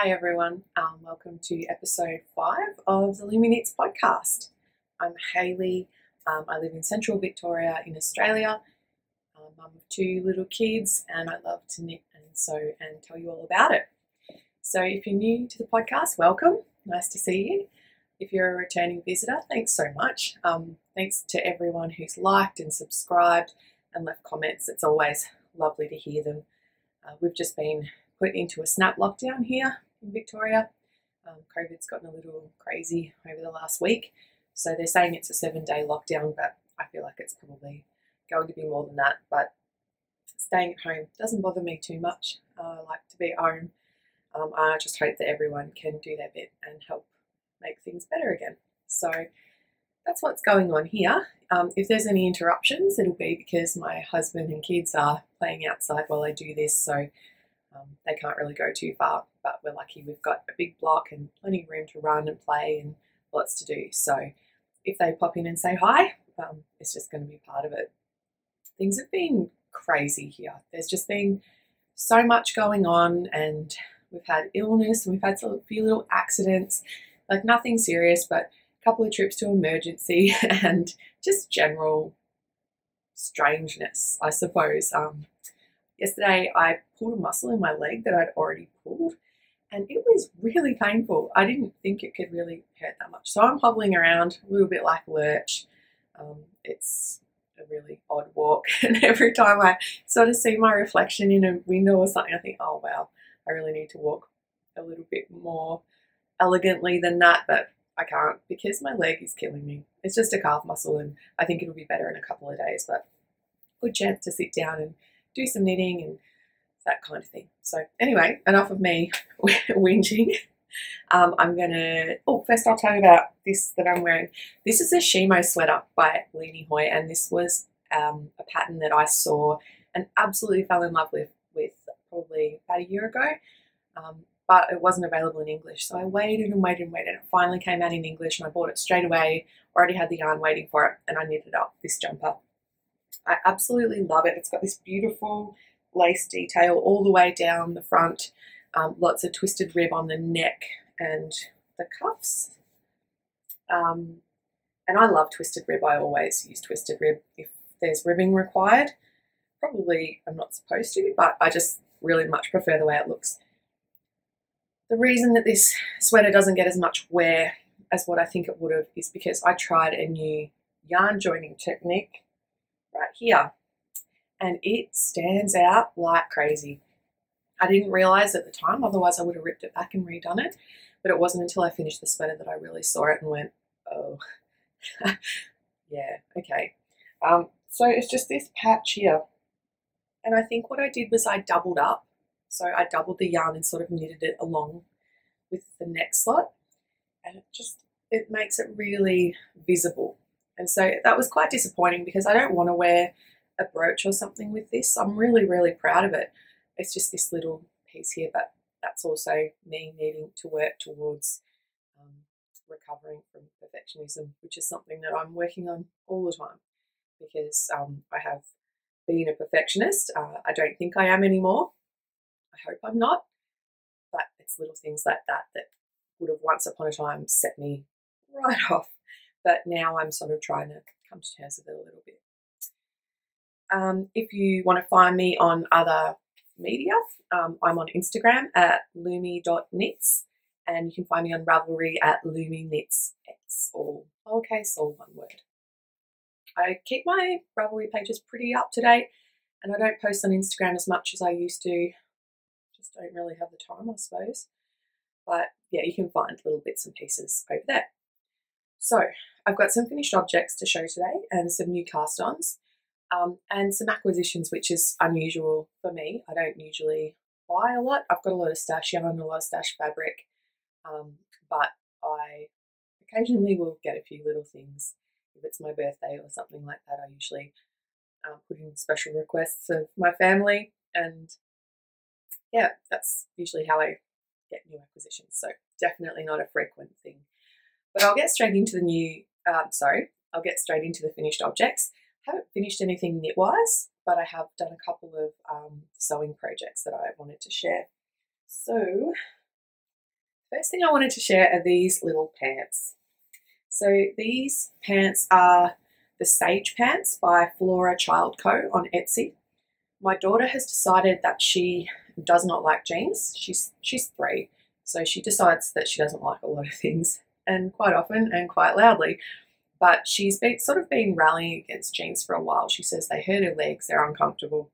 Hi everyone, um, welcome to episode five of the Lumi Knits podcast. I'm Hayley. Um, I live in central Victoria in Australia. I'm mum of two little kids, and I love to knit and sew and tell you all about it. So, if you're new to the podcast, welcome. Nice to see you. If you're a returning visitor, thanks so much. Um, thanks to everyone who's liked and subscribed and left comments. It's always lovely to hear them. Uh, we've just been put into a snap lockdown here in Victoria. Um, COVID's gotten a little crazy over the last week, so they're saying it's a seven day lockdown, but I feel like it's probably going to be more than that. But staying at home doesn't bother me too much. Uh, I like to be at home. Um, I just hope that everyone can do their bit and help make things better again. So that's what's going on here. Um, if there's any interruptions, it'll be because my husband and kids are playing outside while I do this. So um, they can't really go too far, but we're lucky we've got a big block and plenty of room to run and play and lots to do. So if they pop in and say hi, um, it's just going to be part of it. Things have been crazy here. There's just been so much going on, and we've had illness and we've had a few little accidents, like nothing serious, but a couple of trips to emergency and just general strangeness, I suppose. Um, Yesterday, I pulled a muscle in my leg that I'd already pulled, and it was really painful. I didn't think it could really hurt that much. So I'm hobbling around a little bit like Lurch. Um, it's a really odd walk, and every time I sort of see my reflection in a window or something, I think, oh wow, I really need to walk a little bit more elegantly than that, but I can't because my leg is killing me. It's just a calf muscle, and I think it'll be better in a couple of days, but good chance to sit down and do some knitting and that kind of thing. So anyway, enough of me whinging. Um, I'm gonna, oh, first I'll tell you about this that I'm wearing. This is a Shimo sweater by Leeni Hoi, and this was um, a pattern that I saw and absolutely fell in love with, with probably about a year ago. Um, but it wasn't available in English. So I waited and waited and waited. It finally came out in English and I bought it straight away. Already had the yarn waiting for it and I knitted up this jumper. I absolutely love it. It's got this beautiful lace detail all the way down the front, um, lots of twisted rib on the neck and the cuffs. Um, and I love twisted rib. I always use twisted rib if there's ribbing required. Probably I'm not supposed to, but I just really much prefer the way it looks. The reason that this sweater doesn't get as much wear as what I think it would have is because I tried a new yarn joining technique right here. And it stands out like crazy. I didn't realize at the time, otherwise I would have ripped it back and redone it. But it wasn't until I finished the sweater that I really saw it and went, oh, yeah, okay. Um, so it's just this patch here. And I think what I did was I doubled up. So I doubled the yarn and sort of knitted it along with the neck slot. And it just, it makes it really visible. And so that was quite disappointing because I don't want to wear a brooch or something with this. I'm really, really proud of it. It's just this little piece here, but that's also me needing to work towards um, recovering from perfectionism, which is something that I'm working on all the time because um, I have been a perfectionist. Uh, I don't think I am anymore. I hope I'm not. But it's little things like that that would have once upon a time set me right off but now I'm sort of trying to come to terms with it a little bit. Um, if you want to find me on other media, um, I'm on Instagram at lumi.knits and you can find me on Ravelry at lumiknitsx, all lowercase, all one word. I keep my Ravelry pages pretty up to date and I don't post on Instagram as much as I used to. Just don't really have the time, I suppose. But yeah, you can find little bits and pieces over there. So I've got some finished objects to show today and some new cast ons um, and some acquisitions, which is unusual for me. I don't usually buy a lot. I've got a lot of stash yarn, a lot of stash fabric, um, but I occasionally will get a few little things. If it's my birthday or something like that, I usually um, put in special requests of my family, and yeah, that's usually how I get new acquisitions. So definitely not a frequent thing. But I'll get straight into the new, um, sorry, I'll get straight into the finished objects. I haven't finished anything knit-wise, but I have done a couple of um, sewing projects that I wanted to share. So First thing I wanted to share are these little pants. So these pants are the Sage Pants by Flora Child Co. on Etsy. My daughter has decided that she does not like jeans. She's she's three, so she decides that she doesn't like a lot of things, and quite often and quite loudly. But she's been sort of been rallying against jeans for a while. She says they hurt her legs, they're uncomfortable.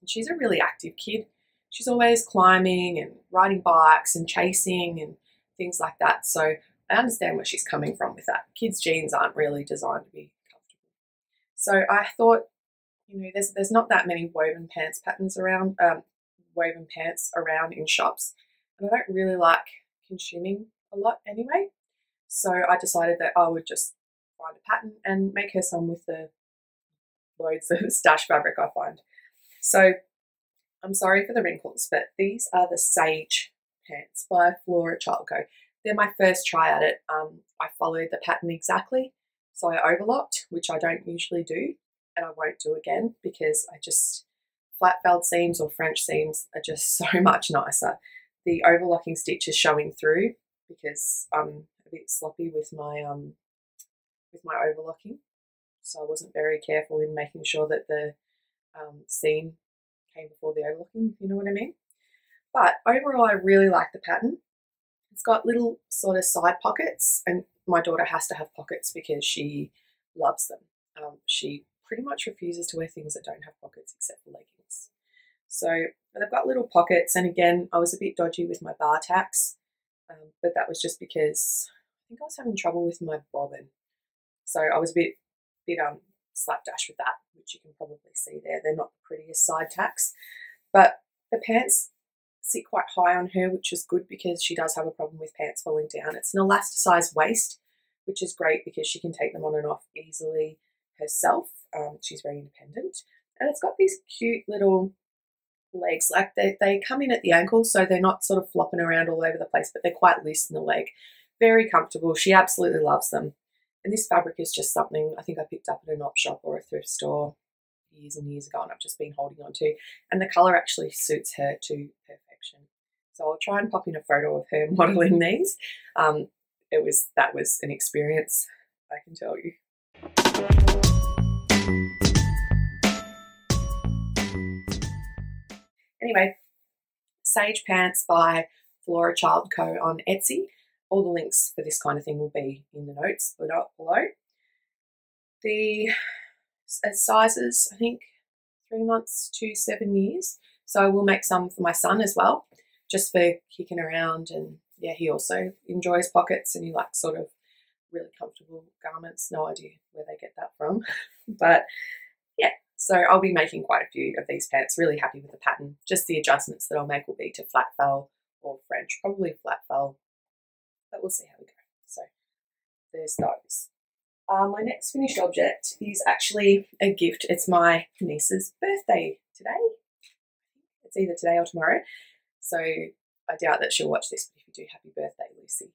And she's a really active kid. She's always climbing and riding bikes and chasing and things like that. So I understand where she's coming from with that. Kids' jeans aren't really designed to be comfortable. So I thought, you know, there's there's not that many woven pants patterns around, um, woven pants around in shops, and I don't really like consuming a lot anyway. So I decided that I would just find a pattern and make her some with the loads of stash fabric I find. So I'm sorry for the wrinkles, but these are the Sage pants by Flora Child Co. They're my first try at it. Um, I followed the pattern exactly. So I overlocked, which I don't usually do, and I won't do again because I just, flat felled seams or French seams are just so much nicer. The overlocking stitch is showing through because I'm a bit sloppy with my um, with my overlocking. So I wasn't very careful in making sure that the um, seam came before the overlocking, if you know what I mean. But overall, I really like the pattern. It's got little sort of side pockets, and my daughter has to have pockets because she loves them. Um, she pretty much refuses to wear things that don't have pockets except for leggings. So they've got little pockets, and again, I was a bit dodgy with my bar tacks, um, but that was just because think I was having trouble with my bobbin. So I was a bit, bit um, slapdash with that, which you can probably see there. They're not the prettiest side tacks, but the pants sit quite high on her, which is good because she does have a problem with pants falling down. It's an elasticized waist, which is great because she can take them on and off easily herself. Um, she's very independent. And it's got these cute little legs. Like they, they come in at the ankle, so they're not sort of flopping around all over the place, but they're quite loose in the leg. Very comfortable. She absolutely loves them. And this fabric is just something I think I picked up at an op shop or a thrift store years and years ago and I've just been holding on to. And the colour actually suits her to perfection. So I'll try and pop in a photo of her modelling these. Um, it was that was an experience, I can tell you. Anyway, Sage Pants by Flora Child Co. on Etsy. All the links for this kind of thing will be in the notes below. The uh, sizes, I think three months to seven years. So I will make some for my son as well, just for kicking around. And yeah, he also enjoys pockets and he likes sort of really comfortable garments. No idea where they get that from. but yeah, so I'll be making quite a few of these pants. Really happy with the pattern. Just the adjustments that I'll make will be to flat fell or French, probably flat fell but we'll see how we go. So there's those. Uh, my next finished object is actually a gift. It's my niece's birthday today. It's either today or tomorrow. So I doubt that she'll watch this, but if you do, happy birthday, Lucy.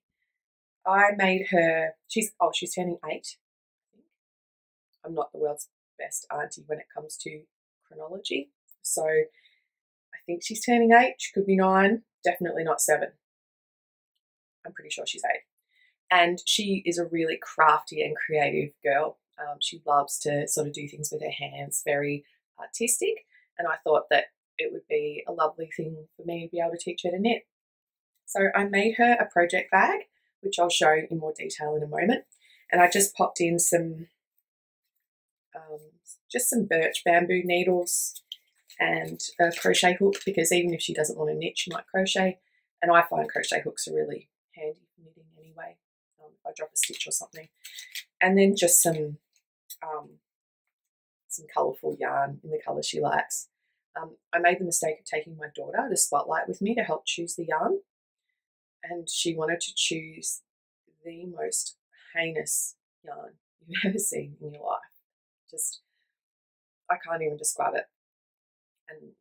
I made her, she's, oh, she's turning eight. I'm not the world's best auntie when it comes to chronology. So I think she's turning eight. She could be nine, definitely not seven. I'm pretty sure she's eight. And she is a really crafty and creative girl. Um, she loves to sort of do things with her hands, very artistic. And I thought that it would be a lovely thing for me to be able to teach her to knit. So I made her a project bag, which I'll show in more detail in a moment. And I just popped in some, um, just some birch bamboo needles and a crochet hook because even if she doesn't want to knit, she might crochet. And I find crochet hooks are really handy for knitting anyway, um, if I drop a stitch or something. And then just some um, some colourful yarn in the colour she likes. Um, I made the mistake of taking my daughter to Spotlight with me to help choose the yarn, and she wanted to choose the most heinous yarn you've ever seen in your life. Just, I can't even describe it. And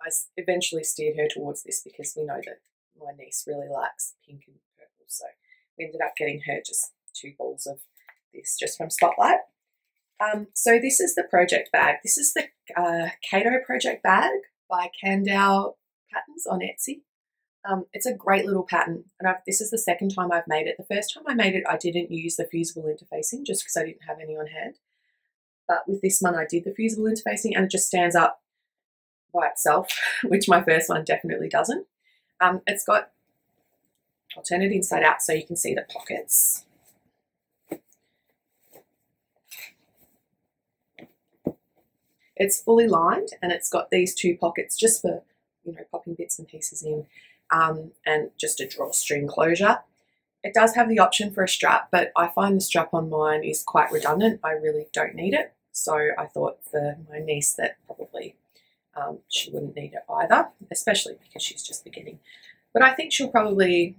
I eventually steered her towards this because we know that my niece really likes pink and purple. So we ended up getting her just two balls of this just from Spotlight. Um, so this is the project bag. This is the uh, Kato project bag by Kandou Patterns on Etsy. Um, it's a great little pattern, and I've, this is the second time I've made it. The first time I made it, I didn't use the fusible interfacing just because I didn't have any on hand. But with this one, I did the fusible interfacing, and it just stands up by itself, which my first one definitely doesn't. Um, it's got, I'll turn it inside out so you can see the pockets. It's fully lined and it's got these two pockets just for, you know, popping bits and pieces in um, and just a drawstring closure. It does have the option for a strap, but I find the strap on mine is quite redundant. I really don't need it. So I thought for my niece that probably um, she wouldn't need it either, especially because she's just beginning. But I think she'll probably,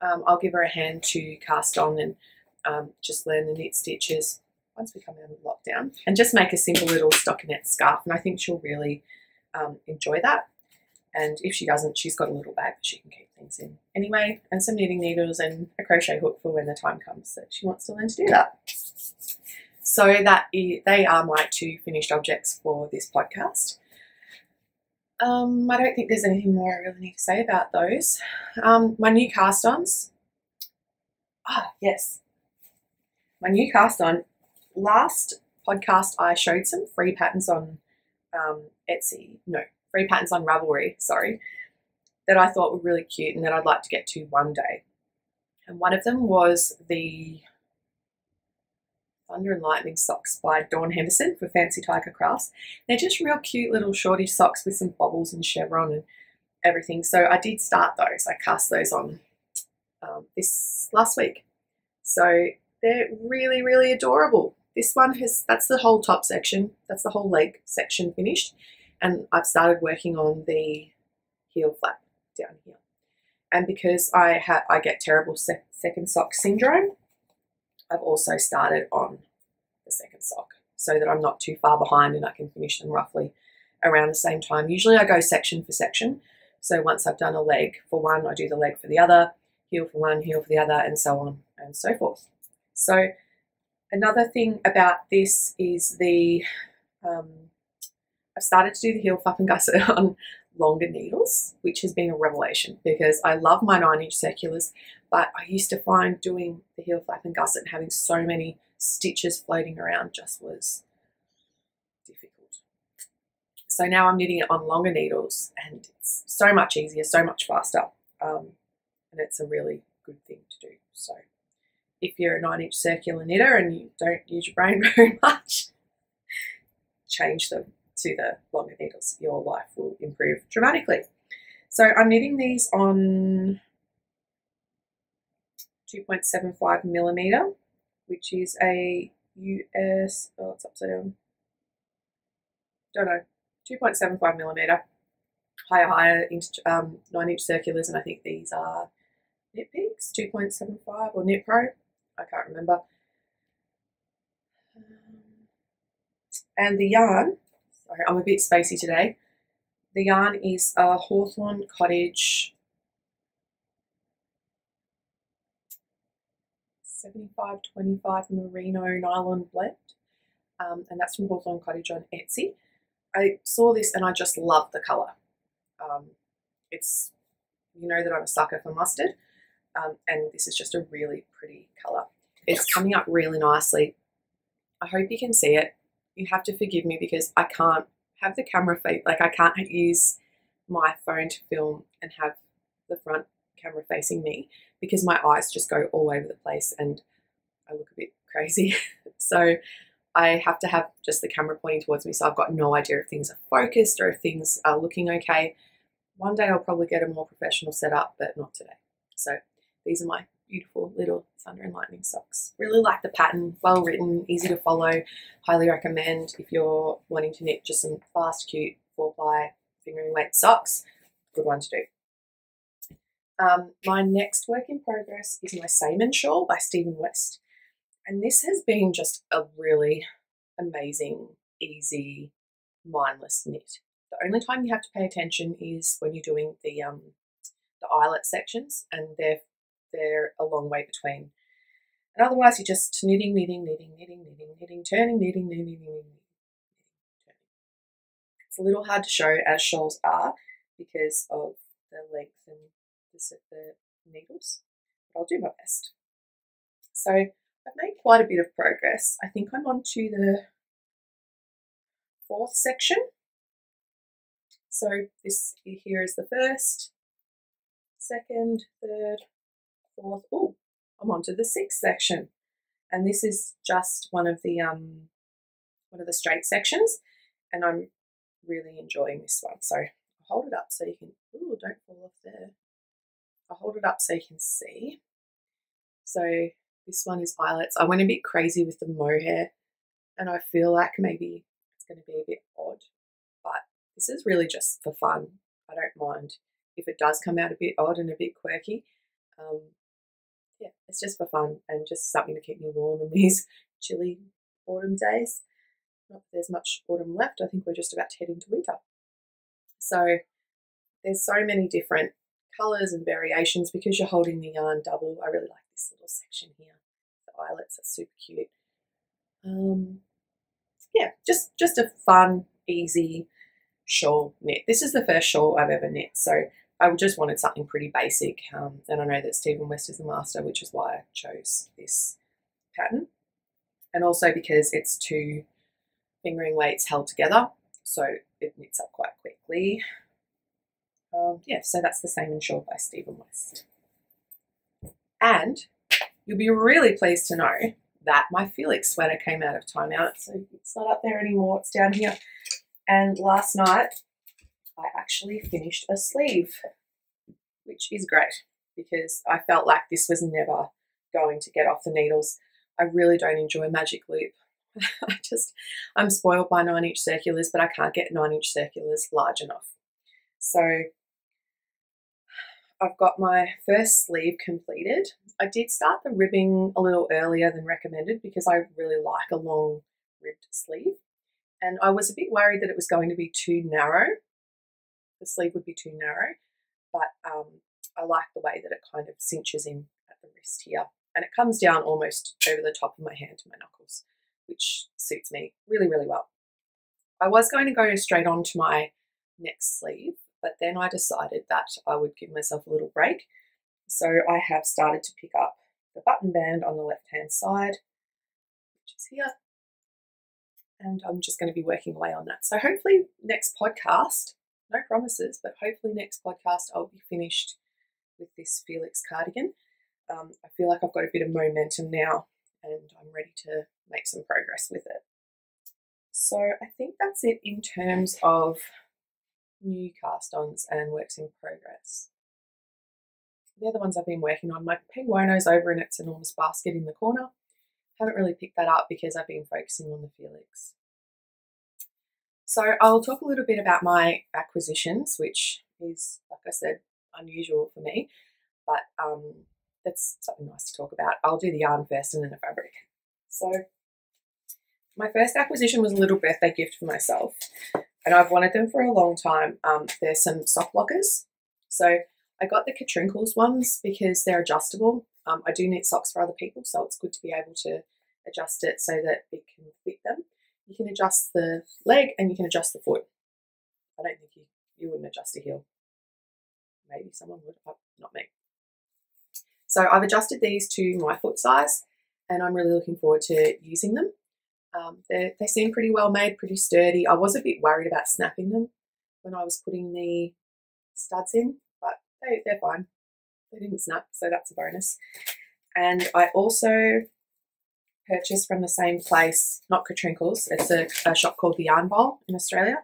um, I'll give her a hand to cast on and um, just learn the knit stitches once we come out of lockdown and just make a simple little stockinette scarf. And I think she'll really um, enjoy that. And if she doesn't, she's got a little bag that she can keep things in anyway, and some knitting needles and a crochet hook for when the time comes that she wants to learn to do that. So that is, they are my two finished objects for this podcast. Um, I don't think there's anything more I really need to say about those. Um, my new cast ons. Ah, yes. My new cast on. Last podcast, I showed some free patterns on um, Etsy. No, free patterns on Ravelry, sorry, that I thought were really cute and that I'd like to get to one day. And one of them was the Thunder and Lightning socks by Dawn Henderson for Fancy Tiger Crafts. They're just real cute little shorty socks with some bobbles and chevron and everything. So I did start those. I cast those on um, this last week. So they're really, really adorable. This one has, that's the whole top section. That's the whole leg section finished. And I've started working on the heel flap down here. And because I have, I get terrible sec second sock syndrome, I've also started on the second sock so that I'm not too far behind and I can finish them roughly around the same time. Usually I go section for section. So once I've done a leg for one, I do the leg for the other, heel for one, heel for the other, and so on and so forth. So another thing about this is the, um, I've started to do the heel flap and gusset on longer needles, which has been a revelation because I love my nine inch circulars, but I used to find doing the heel flap and gusset and having so many stitches floating around just was difficult. So now I'm knitting it on longer needles and it's so much easier, so much faster. Um, and it's a really good thing to do. So if you're a nine inch circular knitter and you don't use your brain very much, change them to the longer needles. Your life will improve dramatically. So I'm knitting these on 2.75 millimeter, which is a US, oh, it's upside down. Don't know, 2.75 millimeter, higher, higher inch, um, 9 inch circulars, and I think these are Knit Peaks 2.75 or Knit Pro, I can't remember. Um, and the yarn, sorry, I'm a bit spacey today. The yarn is a Hawthorne Cottage 7525 merino nylon blend um, and that's from Hawthorne Cottage on Etsy. I saw this and I just love the colour. Um, it's, you know that I'm a sucker for mustard um, and this is just a really pretty colour. It's coming up really nicely. I hope you can see it. You have to forgive me because I can't have the camera feet, like I can't use my phone to film and have the front camera facing me because my eyes just go all over the place and I look a bit crazy. so I have to have just the camera pointing towards me so I've got no idea if things are focused or if things are looking okay. One day I'll probably get a more professional setup, but not today. So these are my beautiful little thunder and lightning socks. Really like the pattern, well written, easy to follow. Highly recommend if you're wanting to knit just some fast, cute four ply fingering weight socks. Good one to do. Um, my next work in progress is my Samen Shawl by Stephen West. And this has been just a really amazing, easy, mindless knit. The only time you have to pay attention is when you're doing the um, the eyelet sections, and they're they're a long way between. And otherwise, you're just knitting, knitting, knitting, knitting, knitting, knitting, turning, knitting, knitting, knitting, knitting. It's a little hard to show as shawls are because of the length and of the needles, but I'll do my best. So I've made quite a bit of progress. I think I'm on to the fourth section. So this here is the first, second, third, Oh, I'm on to the sixth section. And this is just one of the um one of the straight sections. And I'm really enjoying this one. So I'll hold it up so you can oh don't fall off there. I'll hold it up so you can see. So this one is eyelets. I went a bit crazy with the mohair and I feel like maybe it's going to be a bit odd, but this is really just for fun. I don't mind if it does come out a bit odd and a bit quirky. Um, yeah, it's just for fun and just something to keep me warm in these chilly autumn days. Not that there's much autumn left. I think we're just about to head into winter. So there's so many different colours and variations because you're holding the yarn double. I really like this little section here. The eyelets are super cute. Um, yeah, just just a fun, easy shawl knit. This is the first shawl I've ever knit, so I just wanted something pretty basic. Um, and I know that Stephen West is the master, which is why I chose this pattern. And also because it's two fingering weights held together, so it knits up quite quickly. Um, yeah, so that's the Samen Shawl by Stephen West. And you'll be really pleased to know that my Felix sweater came out of timeout. So it's not up there anymore, it's down here. And last night, I actually finished a sleeve, which is great because I felt like this was never going to get off the needles. I really don't enjoy magic loop. I just, I'm spoiled by nine inch circulars, but I can't get nine inch circulars large enough. So I've got my first sleeve completed. I did start the ribbing a little earlier than recommended because I really like a long ribbed sleeve. And I was a bit worried that it was going to be too narrow. The sleeve would be too narrow, but um, I like the way that it kind of cinches in at the wrist here. And it comes down almost over the top of my hand to my knuckles, which suits me really, really well. I was going to go straight on to my next sleeve, but then I decided that I would give myself a little break. So I have started to pick up the button band on the left hand side, which is here. And I'm just going to be working away on that. So hopefully, next podcast, no promises, but hopefully, next podcast, I'll be finished with this Felix cardigan. Um, I feel like I've got a bit of momentum now and I'm ready to make some progress with it. So I think that's it in terms of new cast ons and works in progress. The other ones I've been working on, my Penguono's over in its enormous basket in the corner. Haven't really picked that up because I've been focusing on the Felix. So I'll talk a little bit about my acquisitions, which is, like I said, unusual for me, but um, that's something nice to talk about. I'll do the yarn first and then the fabric. So my first acquisition was a little birthday gift for myself and I've wanted them for a long time. Um, there's some sock blockers. So I got the Katrinkles ones because they're adjustable. Um, I do knit socks for other people, so it's good to be able to adjust it so that it can fit them. You can adjust the leg and you can adjust the foot. I don't think you, you wouldn't adjust a heel. Maybe someone would, but not me. So I've adjusted these to my foot size and I'm really looking forward to using them. Um, they seem pretty well made, pretty sturdy. I was a bit worried about snapping them when I was putting the studs in, but they, they're fine. They didn't snap, so that's a bonus. And I also purchased from the same place, not Katrinkles, it's a, a shop called the Yarn Bowl in Australia.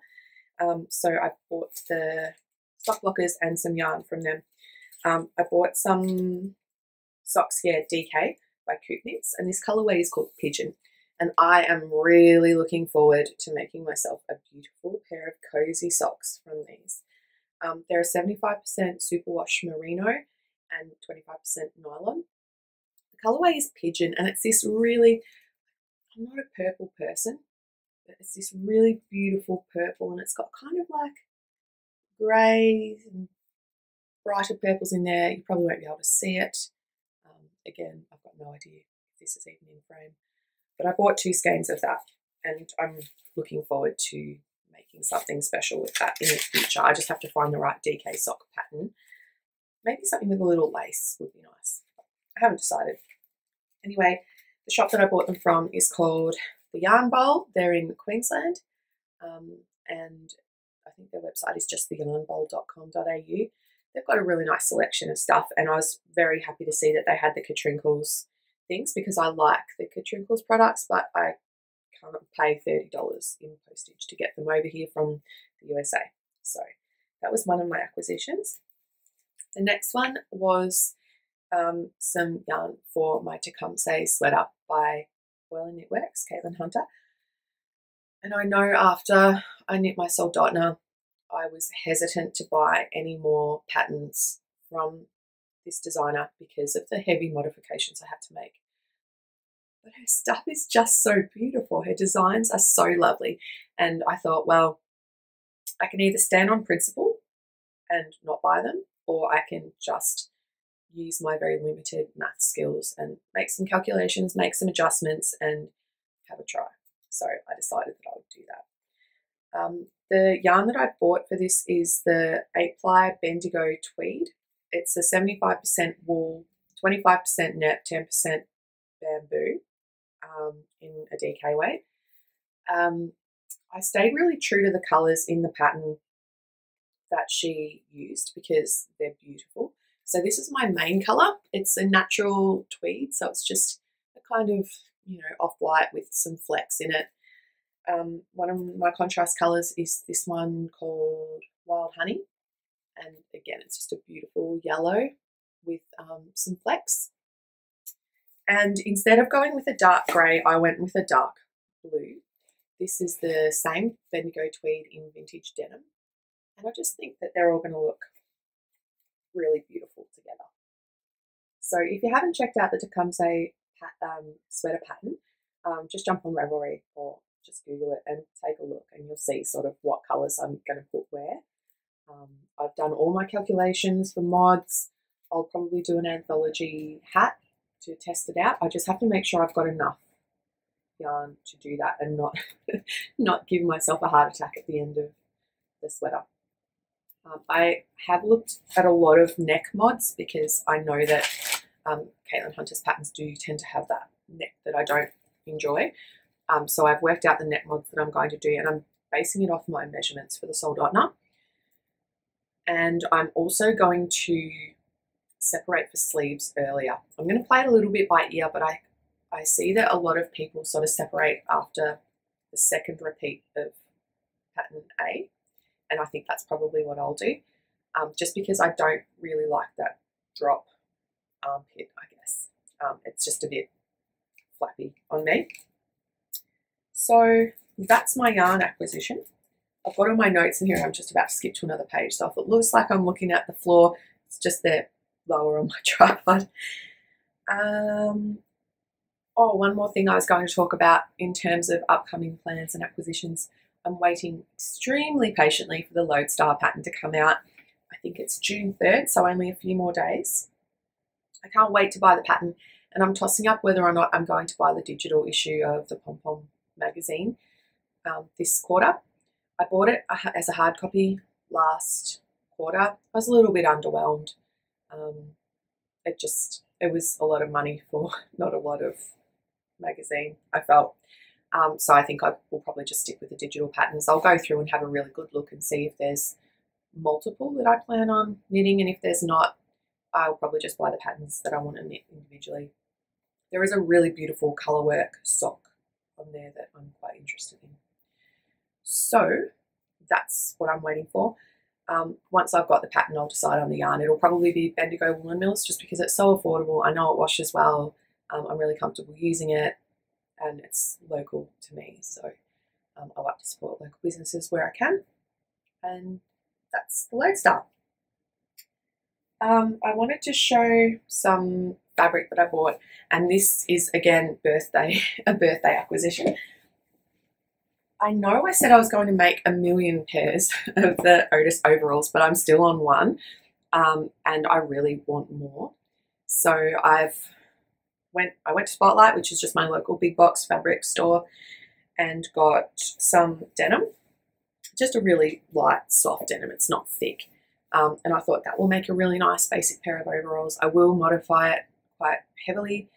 Um, so I bought the sock blockers and some yarn from them. Um, I bought some Socks Yeah, DK by Coop Knits, and this colorway is called Pigeon. And I am really looking forward to making myself a beautiful pair of cozy socks from these. Um, they're 75% superwash merino and 25% nylon. The colorway is pigeon and it's this really, I'm not a purple person, but it's this really beautiful purple and it's got kind of like grey and brighter purples in there. You probably won't be able to see it. Um, again, I've got no idea if this is even in frame. But I bought two skeins of that and I'm looking forward to making something special with that in the future. I just have to find the right DK sock pattern. maybe something with a little lace would be nice. I haven't decided. Anyway, the shop that I bought them from is called the Yarn Bowl. They're in Queensland, um, and I think their website is just theyarnbowl.com.au. They've got a really nice selection of stuff, and I was very happy to see that they had the Katrinkles things because I like the Katrinkles products, but I can't pay $30 in postage to get them over here from the USA. So that was one of my acquisitions. The next one was um, some yarn for my Tecumseh sweater by Boyland Knitworks, Caitlin Hunter. And I know after I knit my Soldotna, I was hesitant to buy any more patterns from this designer because of the heavy modifications I had to make. But her stuff is just so beautiful. Her designs are so lovely. And I thought, well, I can either stand on principle and not buy them, or I can just use my very limited math skills and make some calculations, make some adjustments, and have a try. So I decided that I would do that. Um, the yarn that I bought for this is the 8 ply Bendigo Tweed. It's a 75% wool, 25% net, 10% bamboo um, in a DK weight. Um, I stayed really true to the colours in the pattern that she used because they're beautiful. So this is my main colour. It's a natural tweed, so it's just a kind of, you know, off-white with some flecks in it. Um, one of my contrast colours is this one called Wild Honey. And again, it's just a beautiful yellow with um, some flecks. And instead of going with a dark grey, I went with a dark blue. This is the same Bendigo tweed in vintage denim. And I just think that they're all going to look really beautiful. So if you haven't checked out the Tecumseh um, sweater pattern, um, just jump on Ravelry or just Google it and take a look and you'll see sort of what colours I'm going to put where. Um, I've done all my calculations for mods. I'll probably do an anthology hat to test it out. I just have to make sure I've got enough yarn to do that and not not give myself a heart attack at the end of the sweater. Um, I have looked at a lot of neck mods because I know that um, Caitlin Hunter's patterns do tend to have that neck that I don't enjoy. Um, so I've worked out the neck mods that I'm going to do and I'm basing it off my measurements for the Soldotna. And I'm also going to separate for sleeves earlier. I'm going to play it a little bit by ear, but I, I see that a lot of people sort of separate after the second repeat of pattern A and I think that's probably what I'll do. Um, just because I don't really like that drop armpit, I guess. Um, it's just a bit flappy on me. So that's my yarn acquisition. I've got all my notes in here. I'm just about to skip to another page. So if it looks like I'm looking at the floor, it's just there lower on my tripod. Um, oh, one more thing I was going to talk about in terms of upcoming plans and acquisitions. I'm waiting extremely patiently for the Lodestar pattern to come out. I think it's June 3rd, so only a few more days. I can't wait to buy the pattern, and I'm tossing up whether or not I'm going to buy the digital issue of the Pom Pom magazine um, this quarter. I bought it as a hard copy last quarter. I was a little bit underwhelmed. Um, it just, it was a lot of money for not a lot of magazine, I felt. Um, so I think I will probably just stick with the digital patterns. I'll go through and have a really good look and see if there's multiple that I plan on knitting and if there's not, I'll probably just buy the patterns that I want to knit individually. There is a really beautiful colour work sock on there that I'm quite interested in. So that's what I'm waiting for. Um, once I've got the pattern, I'll decide on the yarn. It'll probably be Bendigo Woollen Mills just because it's so affordable. I know it washes well. Um, I'm really comfortable using it and it's local to me. So um, I like to support local businesses where I can. And that's the Lodestar. Um, I wanted to show some fabric that I bought, and this is again birthday a birthday acquisition. I know I said I was going to make a million pairs of the Otis overalls, but I'm still on one, um, and I really want more. So I've went I went to Spotlight, which is just my local big box fabric store, and got some denim. Just a really light, soft denim. It's not thick. Um, and I thought that will make a really nice basic pair of overalls. I will modify it quite heavily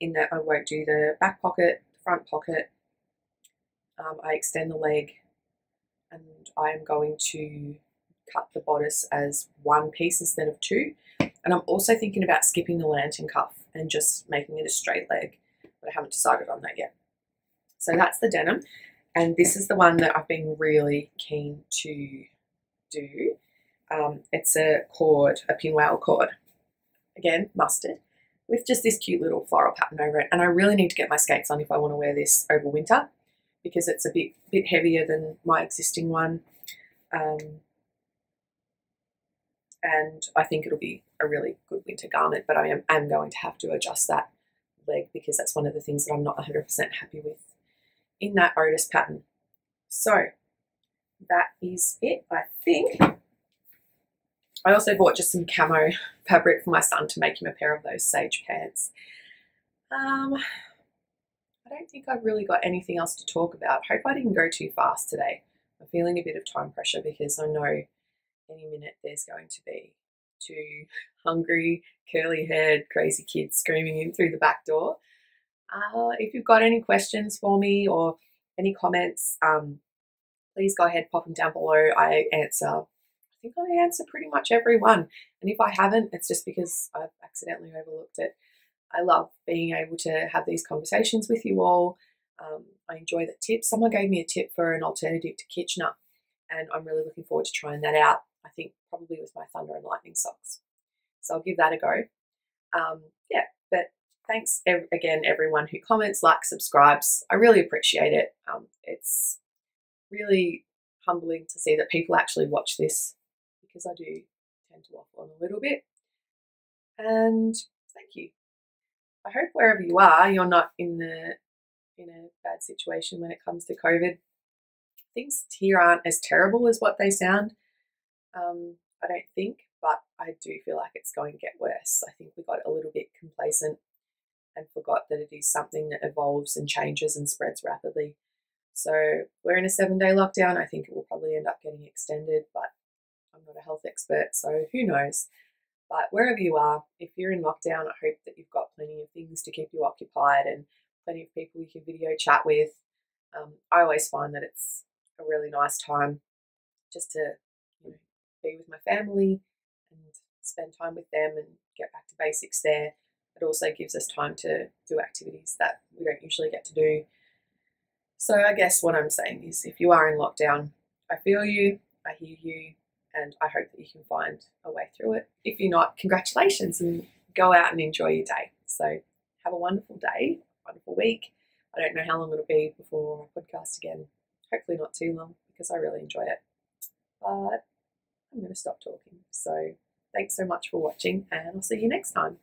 in that I won't do the back pocket, front pocket. Um, I extend the leg and I am going to cut the bodice as one piece instead of two. And I'm also thinking about skipping the lantern cuff and just making it a straight leg, but I haven't decided on that yet. So that's the denim. And this is the one that I've been really keen to do. Um, it's a cord, a pinwheel cord. Again, mustard, with just this cute little floral pattern over it. And I really need to get my skates on if I want to wear this over winter because it's a bit bit heavier than my existing one. Um, and I think it'll be a really good winter garment, but I am, am going to have to adjust that leg because that's one of the things that I'm not 100% happy with in that Otis pattern. So that is it, I think. I also bought just some camo fabric for my son to make him a pair of those sage pants. Um, I don't think I've really got anything else to talk about. Hope I didn't go too fast today. I'm feeling a bit of time pressure because I know any minute there's going to be two hungry, curly haired, crazy kids screaming in through the back door. Uh, if you've got any questions for me or any comments, um, please go ahead, pop them down below. I answer, think I answer pretty much every one. And if I haven't, it's just because I've accidentally overlooked it. I love being able to have these conversations with you all. Um, I enjoy the tips. Someone gave me a tip for an alternative to Kitchener, and I'm really looking forward to trying that out. I think probably with my Thunder and Lightning socks. So I'll give that a go. Um, yeah, but thanks ev- again, everyone who comments, likes, subscribes. I really appreciate it. Um, it's really humbling to see that people actually watch this because I do tend to waffle on a little bit. And thank you. I hope wherever you are, you're not in the in a bad situation when it comes to COVID. Things here aren't as terrible as what they sound. Um, I don't think, but I do feel like it's going to get worse. I think we got a little bit complacent and forgot that it is something that evolves and changes and spreads rapidly. So we're in a seven day lockdown. I think it will probably end up getting extended, but I'm not a health expert, so who knows. But wherever you are, if you're in lockdown, I hope that you've got plenty of things to keep you occupied and plenty of people you can video chat with. Um, I always find that it's a really nice time just to you know, be with my family and spend time with them and get back to basics there. It also gives us time to do activities that we don't usually get to do. So I guess what I'm saying is if you are in lockdown, I feel you, I hear you, and I hope that you can find a way through it. If you're not, congratulations and go out and enjoy your day. So have a wonderful day, wonderful week. I don't know how long it'll be before I podcast again. Hopefully not too long because I really enjoy it. But I'm going to stop talking. So thanks so much for watching and I'll see you next time.